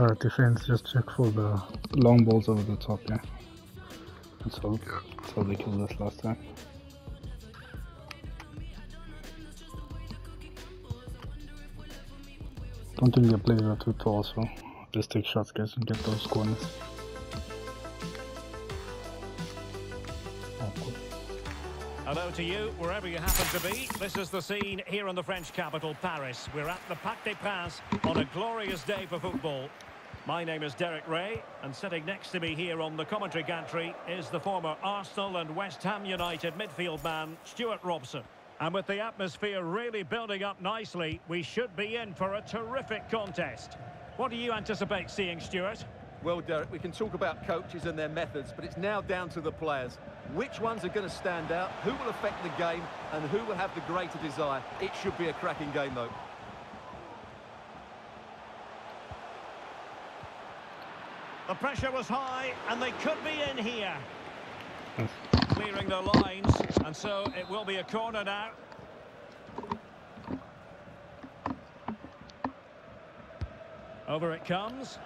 Alright, defense, just check for the long balls over the top, yeah. That's how, that's how they killed us last time. Don't think the players are too tall, so just take shots, guys, and get those corners. Hello to you, wherever you happen to be. This is the scene here in the French capital, Paris. We're at the Parc des Princes on a glorious day for football. My name is Derek Rae, and sitting next to me here on the commentary gantry is the former Arsenal and West Ham United midfield man, Stewart Robson. And with the atmosphere really building up nicely, we should be in for a terrific contest. What do you anticipate seeing, Stuart? Well, Derek, we can talk about coaches and their methods, but it's now down to the players. Which ones are going to stand out, who will affect the game, and who will have the greater desire? It should be a cracking game, though. The pressure was high, and they could be in here. Clearing the lines, and so it will be a corner now. Over it comes.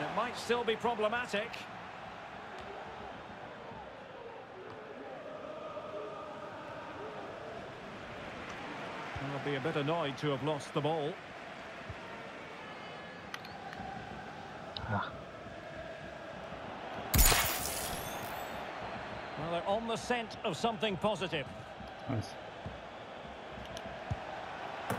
It might still be problematic. I'll be a bit annoyed to have lost the ball. Ah. They're on the scent of something positive. Nice.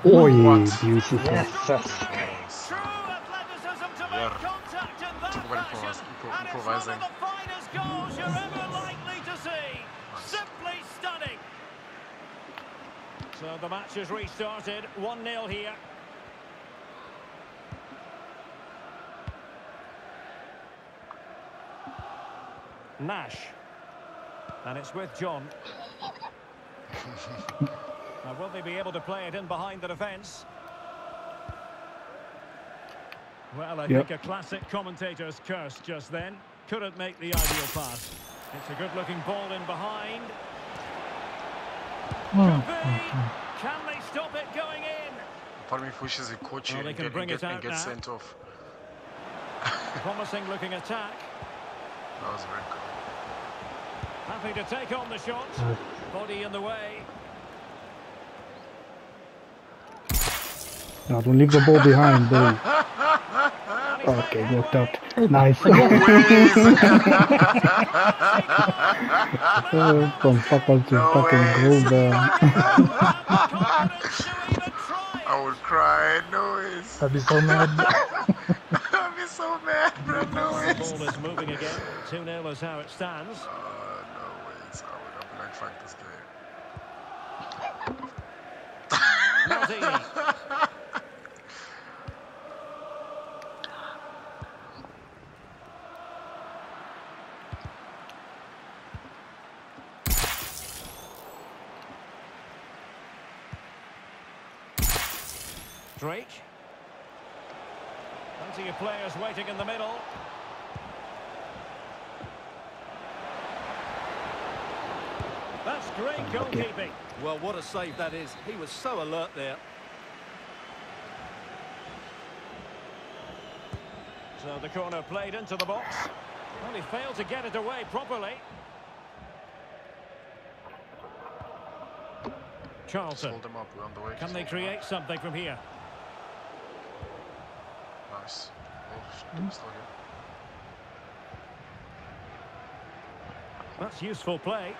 Oh, What? beautiful. Yes. True athleticism to make Yeah. contact in that Talk about fashion. improvise- impro- And it's one improvising. of the finest goals you're ever likely to see. Simply stunning. So the match has restarted. 1-0 here. Nash. And it's with John. now, will they be able to play it in behind the defence? Well, I Yep. think a classic commentator's curse just then. Couldn't make the ideal pass. It's a good-looking ball in behind. Oh, Could be. Can they stop it going in? Part of me wishes he coach Well, they and can get, bring and it get, and out get now. sent off. Promising looking attack. That was very cool. Happy to take on the shot. Body in the way. No, don't leave the ball behind, bro. And he's Okay, worked out. Nice. Uh, From fucker to No fucking ways. gold. Uh, Confidence to even try I it. would cry. No ways. I'd be so mad. Ball is moving again. 2-0 is how it stands. Uh, no ways. I would have been this game. Drake. Plenty of players waiting in the middle. That's great goalkeeping. Well, what a save that is. He was so alert there. So the corner played into the box. Well, he failed to get it away properly. Just Charlton. hold them up. We're on the way. Can they hold them create something from here? Nice. Oh, hmm. here. That's useful play.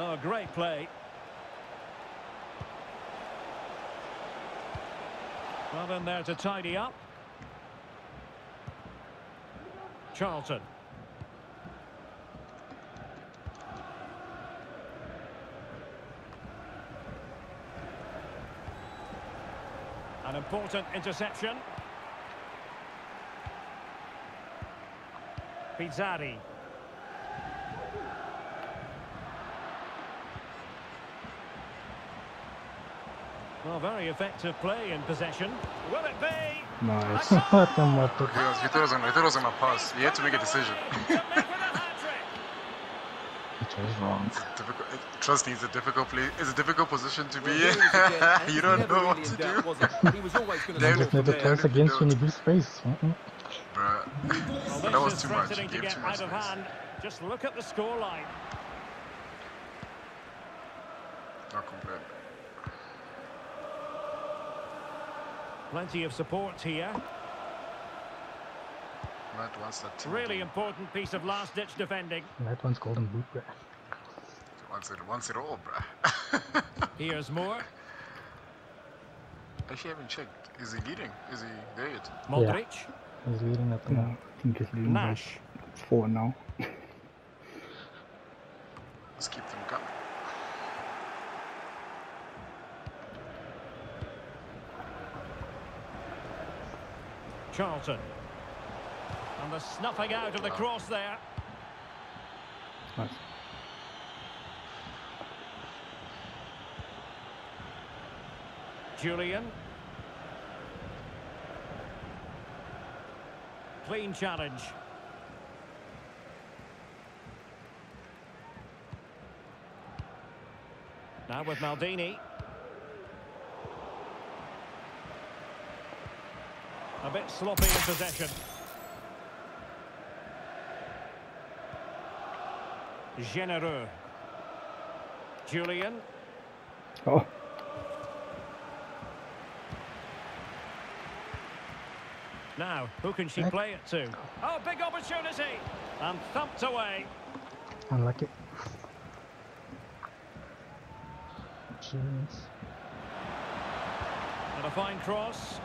Oh, great play. Well in there to tidy up. Charlton. An important interception. Pizzari. Well, very effective play in possession. Will it be? Nice. What Them what the- He, was, he, thought it was gonna, he thought it was gonna pass. He had to make a decision. it a hat-trick? It was wrong. It's a difficult, trust me, it's a difficult play. It's a difficult position to be Well, here in. he is again, and you don't know what to do. was he? He was always going to They score would- from Never there. against when you give space. Mm-mm. Bruh. Well, that was too much. He gave too much space. Just look at the scoreline. Not complain. Plenty of support here. Matt wants that team. Really important piece of last-ditch defending. That one's golden boot, bro. Wants it, once it all, bruh. Here's more. Actually, I haven't checked. Is he leading? Is he there yet? Modric. He's leading at the moment. I think he's leading by Nash. four now. Let's keep them coming. Charlton. And the snuffing out of the cross there. Nice. Julian. Clean challenge. Now with Maldini. A bit sloppy in possession. Genereux. Julian. Oh, Now, who can she play it to? Oh, big opportunity! And thumped away. unlucky. Jeez. And a fine cross.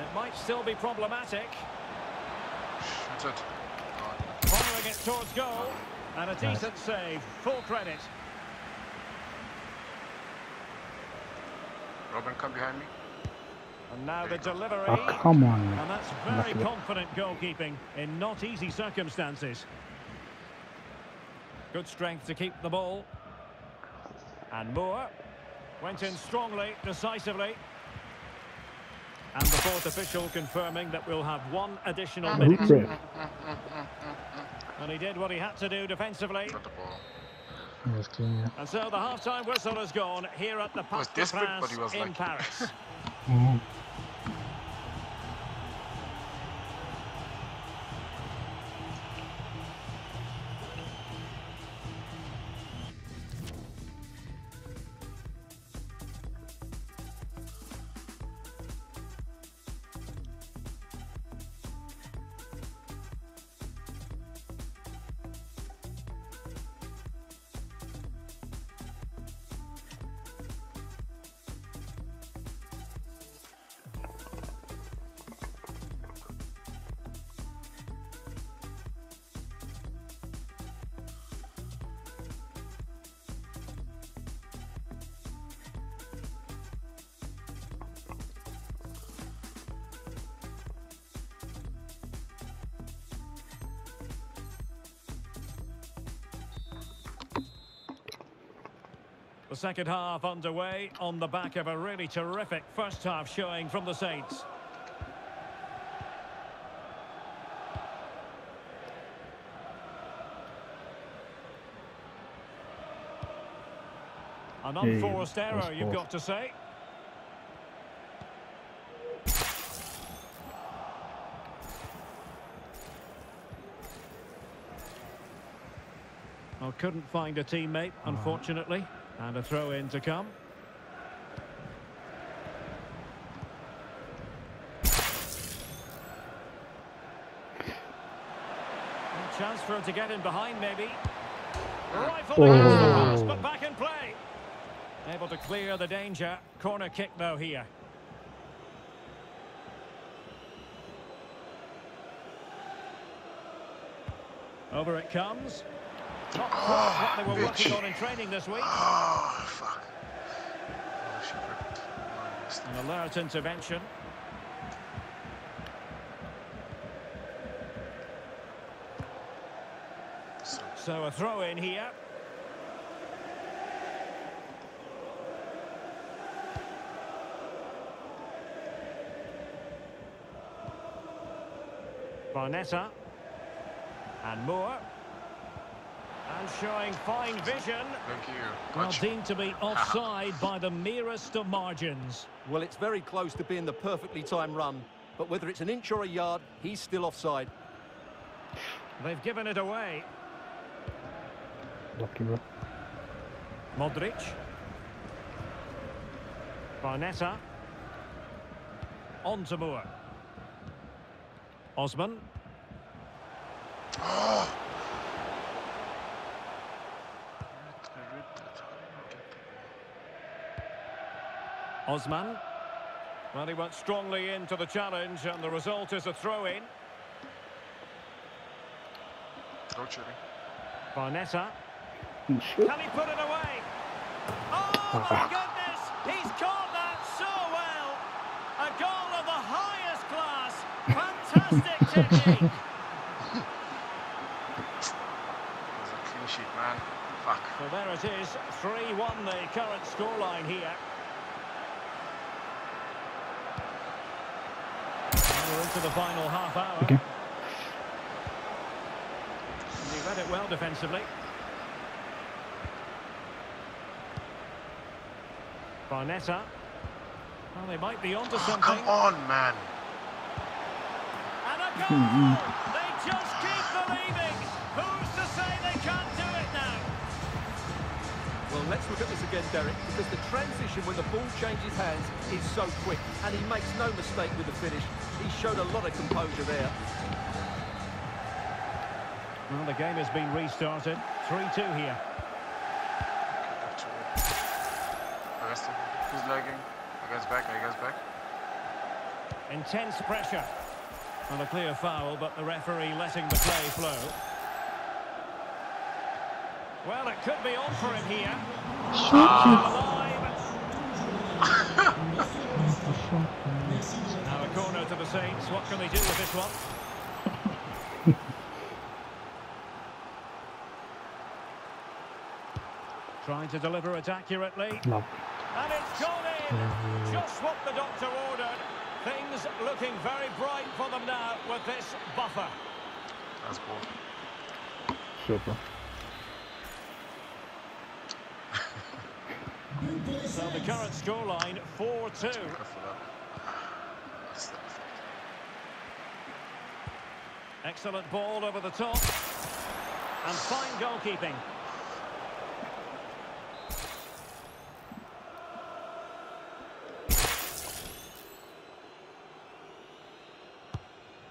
It might still be problematic. That's it. Following it towards goal. And a decent save. Full credit. Robin, come behind me. And now the delivery. Oh, come on. And that's very Lucky. confident goalkeeping in not easy circumstances. Good strength to keep the ball. And Moore went in strongly, decisively. And the fourth official confirming that we'll have one additional minute. And he did what he had to do defensively. Got the ball. He was clean, yeah. And so the half-time whistle has gone here at the was Parc des desperate, but he was Princes in lucky. Paris. Mhm. The second half underway on the back of a really terrific first half showing from the Saints. An Hey, unforced was error, you've got to say. Well, couldn't find a teammate, uh-huh. unfortunately. And a throw in to come. And chance for him to get in behind, maybe. Rifle against the pass, Oh. but back in play. Able to clear the danger. Corner kick, though, here. Over it comes oh, what they were bitch. on in training this week. Oh, fuck. An alert intervention. So a throw in here. Barnetta and Moore. And showing fine vision. Thank you. Well, Coach. deemed to be offside by the merest of margins. Well, it's very close to being the perfectly timed run. But whether it's an inch or a yard, he's still offside. They've given it away. Lucky, bro. Modric. Barnetta. On to Moore. Osman. Osman. Well, he went strongly into the challenge, and the result is a throw-in. Throw shooting. Barnetta. Shit. Can he put it away? Oh, ah. my goodness! He's caught that so well! A goal of the highest class! Fantastic technique! It a clean sheet, man. Fuck. So there it is, 3-1 the current scoreline here. And we're into the final half hour. Okay. He read it well defensively. Barnetta. Well, they might be onto Oh, something. come on, man. And a goal! Hmm, hmm. They just keep believing. Who's to say they can't do it now? Well, let's look at this again, Derek, because the transition when the ball changes hands is so quick, and he makes no mistake with the finish. He showed a lot of composure there. Well, the game has been restarted. 3-2 here. Back to it. I guess the- lagging? I guess back, I guess back. Intense pressure. Well, a clear foul, but the referee letting the play flow. Well, it could be on for him here. Alive. Ah, now a corner to the Saints. What can they do with this one? Trying to deliver it accurately. Love. And it's gone in! Just what the doctor ordered. Things looking very bright for them now with this buffer. That's cool. Shit, So the current scoreline 4-2. Good for that. That's the effect. Excellent ball over the top. And fine goalkeeping.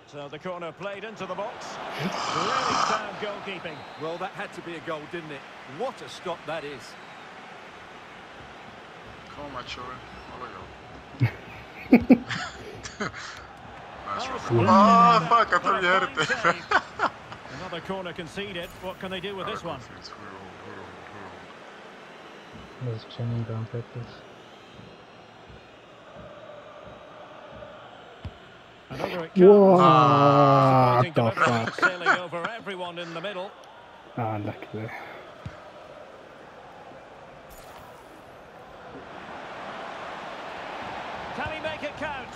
So the corner played into the box. Really sound goalkeeping. Well, that had to be a goal, didn't it? What a stop that is. Come on, my children. There we go. nice Oh, Oh, fuck, I thought you had it there. Another corner conceded. What can they do with this one? Let's chaining down practice. And over it comes. What Disappointing the fuck? Sailing over everyone in the middle. Ah, lucky there. Can he make it count?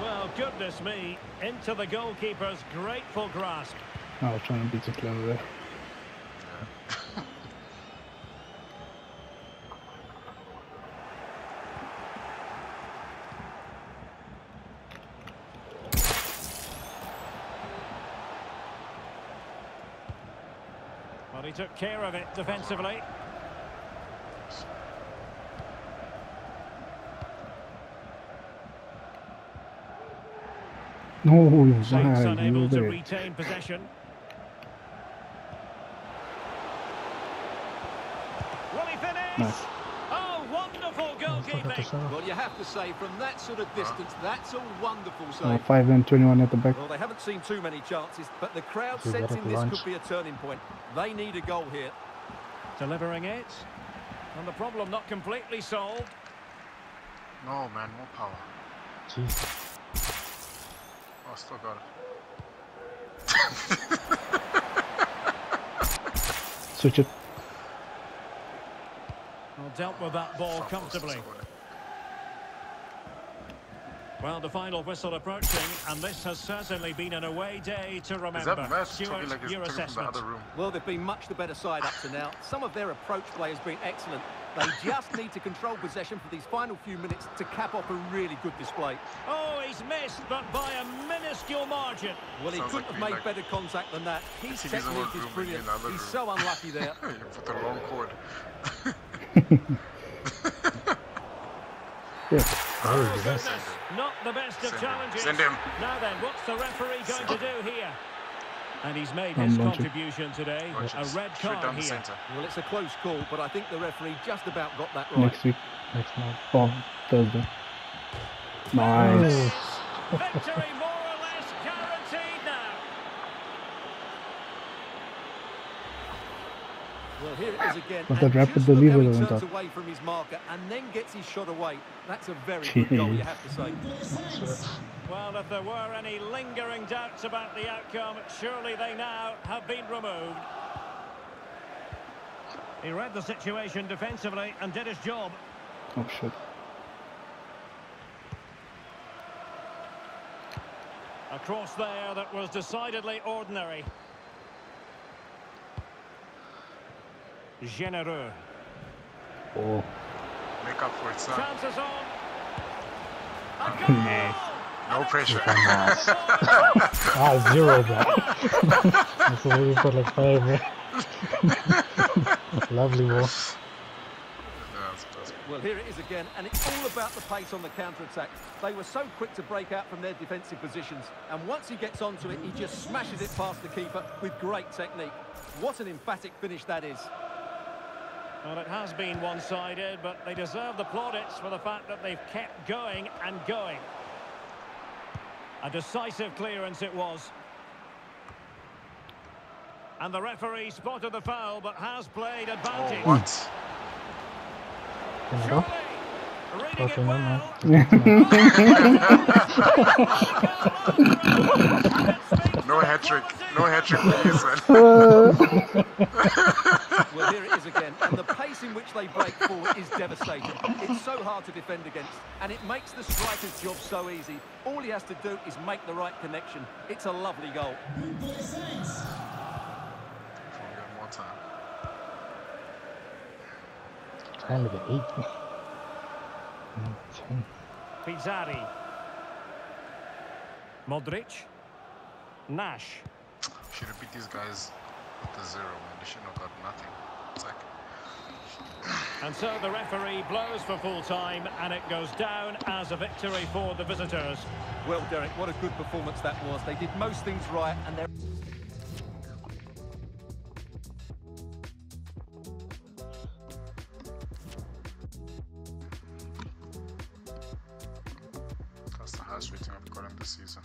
Well, goodness me. Into the goalkeeper's grateful grasp. I was trying to be too clever there. Well, he took care of it defensively. No, Saints why? unable to retain possession. Will he finish? Nice. Oh, wonderful goalkeeping. Well, you have to say, from that sort of distance, that's a wonderful Uh, save. 5 and 21 at the back. Well, they haven't seen too many chances, but the crowd We've sensing this lunch. could be a turning point. They need a goal here. Delivering it. And the problem not completely solved. No, man, more power. Jeez. Oh, still got it. Switch it. Well, dealt with that ball Fuck, comfortably. What's this Well, the final whistle approaching, and this has certainly been an away day to one? Is remember. that Stewart, like your talking from the assessment. other room? Well, they've been much the better side up to now. Some of their approach play has been excellent. They just need to control possession for these final few minutes to cap off a really good display. Oh, he's missed, but by a minuscule margin. Well, he Sounds couldn't like have made like- better contact than that. His he's technique is brilliant. we're in another He's so unlucky there. you put the wrong chord. Yeah. Oh, Oh, goodness. yes. Not the best of Send him. challenges. Send him. Now then, what's the referee going to do here? And he's made his launching. contribution today. Watch A red card here. center. Well, it's a close call, but I think the referee just about got that right. Next week. Next month. Oh, Thursday. Nice. Victory more or less guaranteed now. Well, here it is again. But and that rapid just delivery he went up. away from his marker and then gets his shot away. That's a very good goal, you have to say. Well, if there were any lingering doubts about the outcome, surely they now have been removed. He read the situation defensively and did his job. Oh shit. A cross there that was decidedly ordinary. Genereux. Oh. Make up for it, son. Chances on. A! Nah. No pressure. Ah, zero, bro. That's what we put like five, bro. Lovely, bro. That's- that's- Well, here it is again, and it's all about the pace on the counter-attack. They were so quick to break out from their defensive positions, and once he gets onto it, he just smashes it past the keeper with great technique. What an emphatic finish that is. Well, it has been one-sided, but they deserve the plaudits for the fact that they've kept going and going. A decisive clearance it was. And the referee spotted the foul, but has played Oh, advantage. what? Surely, reading it well. No hat trick. No hat trick for you, son. Well, here it is again, and the pace in which they break forward is devastating. It's so hard to defend against, and it makes the striker's job so easy. All he has to do is make the right connection. It's a lovely goal. Can we get more time? Trying to get eight. Pizzari. Modric. Nash. Should have beat these guys with the zero, man. They shouldn't have got nothing. Like, And so the referee blows for full time, and it goes down as a victory for the visitors. Well, Derek, what a good performance that was. They did most things right, and they're... that's the highest rating I've got in this season.